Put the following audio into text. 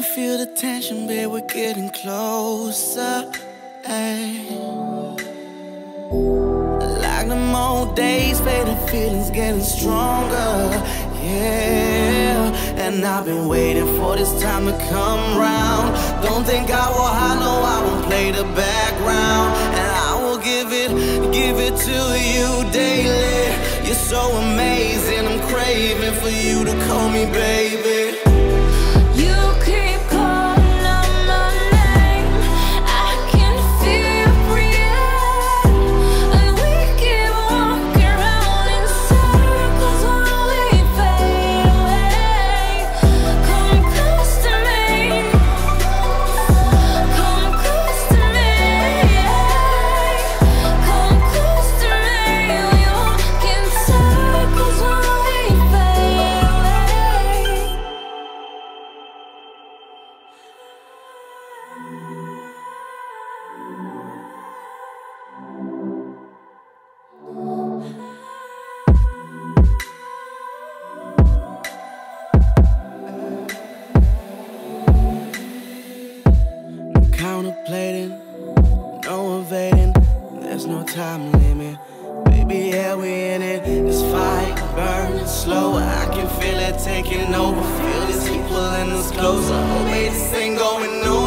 can feel the tension, babe, we're getting closer. Ay. Like the more days, fading feelings getting stronger. Yeah, and I've been waiting for this time to come round. Don't think I will no, I won't play the background. And I will give it, give it to you daily. You're so amazing, I'm craving for you to call me baby. Contemplating, no evading. There's no time limit. Baby, yeah, we in it. This fire burning slow. I can feel it taking over. Feel this heat pulling us closer. Baby, this ain't going nowhere. No.